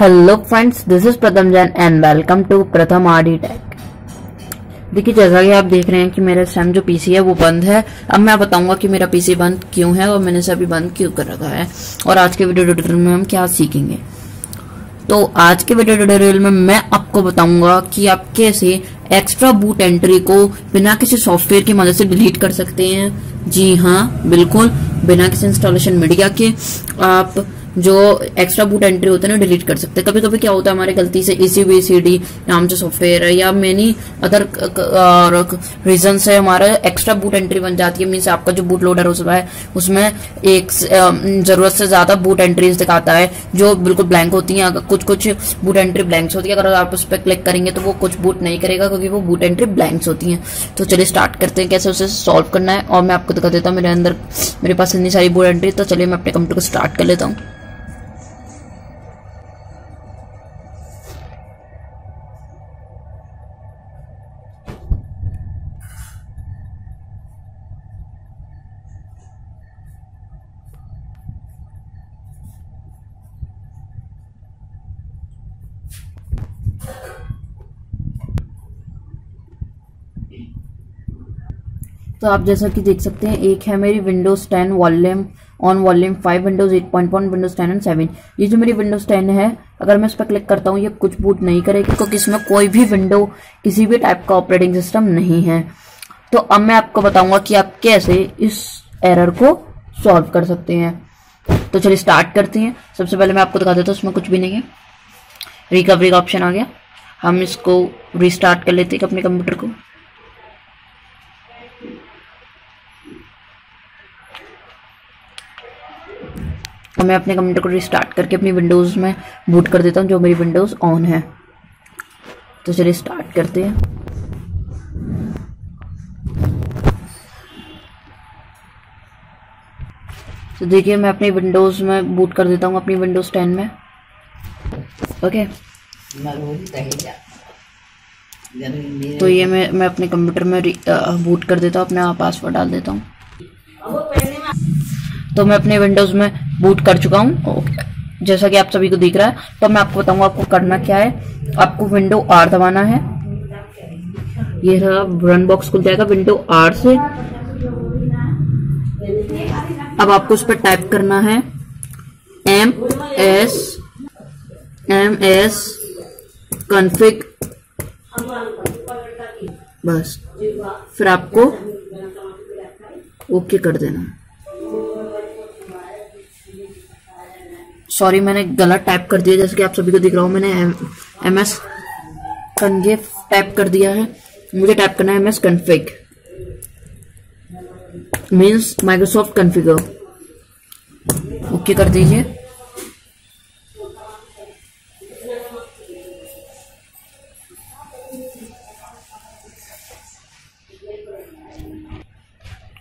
Hello friends this is Pratham Jain and welcome to Pratham RD tech देखिए, जैसा कि आप देख रहे हैं कि मेरा इस टाइम जो पीसी है, वो बंद है। अब मैं बताऊँगा कि मेरा पीसी बंद क्यों है और मैंने इसे अभी बंद क्यों कर रखा है और आज के वीडियो ट्यूटोरियल में हम क्या सीखेंगे। तो आज के वीडियो ट्यूटोरियल में मैं आपको बताऊँगा कि आप कैसे एक्स्ट्रा बूट एंट्री को बिना किसी सॉफ्टवेयर की मदद से डिलीट कर सकते हैं। जी हाँ बिल्कुल, बिना किसी इंस्टॉलेशन मीडिया के। आप जो एक्स्ट्रा बूट एंट्री होते हैं ना डिलीट कर सकते हैं। कभी कभी क्या होता है, हमारे गलती से इसी बी सी डी नाम से सॉफ्टवेयर है, या मेनी अदर रीजन से हमारा एक्स्ट्रा बूट एंट्री बन जाती है। मीन्स आपका जो बूट लोडर होता है, उसमें एक ज़रूरत से ज़्यादा बूट एंट्रीज दिखाता है, जो बिल्कुल ब्लैंक होती है। कुछ कुछ बूट एंट्री ब्लैंक्स होती है, अगर आप उस पर क्लिक करेंगे तो वो कुछ बूट नहीं करेगा, क्योंकि वो बूट एंट्री ब्लैंक्स होती है। तो चलिए स्टार्ट करते हैं, कैसे उसे सॉल्व करना है। और मैं आपको दिखा देता हूँ, मेरे अंदर मेरे पास इतनी सारी बूट एंट्री तो चलिए मैं अपने कंप्यूटर को स्टार्ट कर लेता हूँ। तो आप जैसा कि देख सकते हैं, एक है मेरी Windows 10 volume on volume 5 Windows 8.1 Windows 10 and 7 ये जो मेरी विंडोज़ 10 है, अगर मैं इस पर क्लिक करता हूँ, ये कुछ बूट नहीं करेगी, क्योंकि इसमें कोई भी विंडो किसी भी टाइप का ऑपरेटिंग सिस्टम नहीं है। तो अब मैं आपको बताऊँगा कि आप कैसे इस एरर को सॉल्व कर सकते हैं। तो चलिए स्टार्ट करते हैं। सबसे पहले मैं आपको दिखा देता हूँ उसमें कुछ भी नहीं है। रिकवरी का ऑप्शन आ गया। हम इसको रिस्टार्ट कर लेते हैं अपने कंप्यूटर को। तो मैं अपने कंप्यूटर को रिस्टार्ट करके अपनी विंडोज़ में बूट कर देता हूँ, जो मेरी विंडोज़ ऑन है। तो चलिए स्टार्ट करते हैं। तो देखिए, मैं अपनी विंडोज़ में बूट कर देता हूँ अपनी विंडोज़ टेन में। ओके तो ये मैं मैं अपने कंप्यूटर में बूट कर देता हूँ, अपना पासवर्ड डाल देता हूँ। तो मैं अपने विंडोज़ में बूट कर चुका हूँ। जैसा कि आप सभी को दिख रहा है तो मैं आपको बताऊँगा आपको करना क्या है। आपको विंडो आर दबाना है। ये रन बॉक्स खुल जाएगा विंडो आर से। अब आपको उस पर टाइप करना है। M S M S config बस। फिर आपको ओके कर देना। सॉरी मैंने गलत टाइप कर दिया, जैसे कि आप सभी को दिख रहा हूँ, मैंने एम एस कन्गे टाइप कर दिया है। मुझे टाइप करना है M S config means Microsoft configure okay कर दीजिए।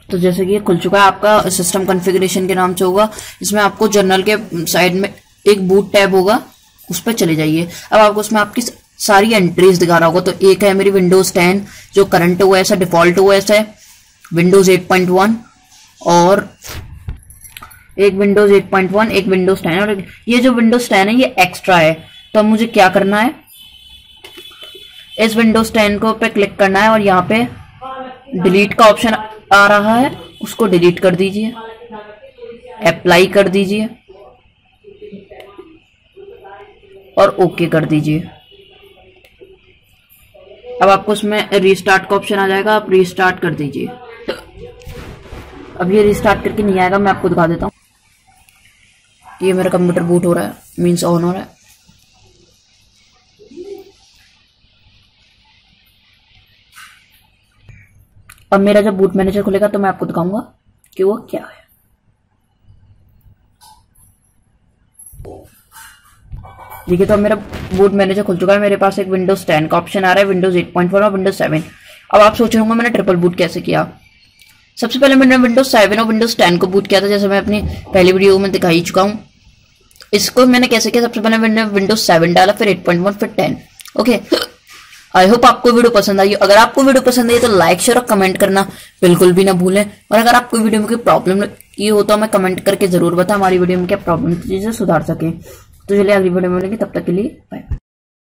तो जैसे कि खुल चुका है आपका सिस्टम कॉन्फ़िगरेशन के नाम से होगा। इसमें आपको जर्नल के साइड में एक बूट टैब होगा, उस पर चले जाइए। अब आपको उसमें आपकी सारी एंट्रीज दिखा रहा होगा। तो एक है मेरी विंडोज़ 10 जो करंट ओएस है डिफ़ॉल्ट ओएस है विंडोज़ 8.1 और एक विंडोज़ 8.1 एक विंडोज़ 10 और ये जो विंडोज़ 10 है, ये एक्स्ट्रा है। तो अब मुझे क्या करना है? इस विंडोज़ 10 को पे क्लिक करना है और यहाँ पे डिलीट का ऑप्शन आ रहा है, उसको डिलीट कर दीजिए। अप्लाई कर दीजिए। और ओके कर दीजिए। अब आपको उसमें रीस्टार्ट का ऑप्शन आ जाएगा, आप रीस्टार्ट कर दीजिए। अब ये रीस्टार्ट करके नहीं आएगा, मैं आपको दिखा देता हूँ। ये मेरा कंप्यूटर बूट हो रहा है मीन्स ऑन हो रहा है। अब मेरा जब बूट मैनेजर खुलेगा तो मैं आपको दिखाऊँगा कि वो क्या है। देखिए तो अब मेरा बूट मैनेजर खुल चुका है। मेरे पास एक विंडोज़ 10 का ऑप्शन आ रहा है विंडोज़ 8.1 और विंडोज़ 7 अब आप सोच रहे होंगे, मैंने ट्रिपल बूट कैसे किया? सबसे पहले मैंने विंडोज़ 7 और विंडोज़ 10 को बूट किया था, जैसे मैं अपनी पहली वीडियो में दिखा ही चुका हूँ। इसको मैंने कैसे किया? सबसे पहले मैंने विंडोज़ 7 डाला, फिर 8.1 फिर 10 ओके आई होप आपको वीडियो पसंद आई अगर आपको वीडियो पसंद आई तो लाइक शेयर और कमेंट करना बिल्कुल भी ना भूलें। और अगर आपको वीडियो में कोई प्रॉब्लम की हो तो हमें कमेंट करके ज़रूर बताएँ। हमारी वीडियो में क्या प्रॉब्लम चीज़ें सुधार सके। तो चलिए अगली वीडियो में मिलेंगे, तब तक के लिए बाय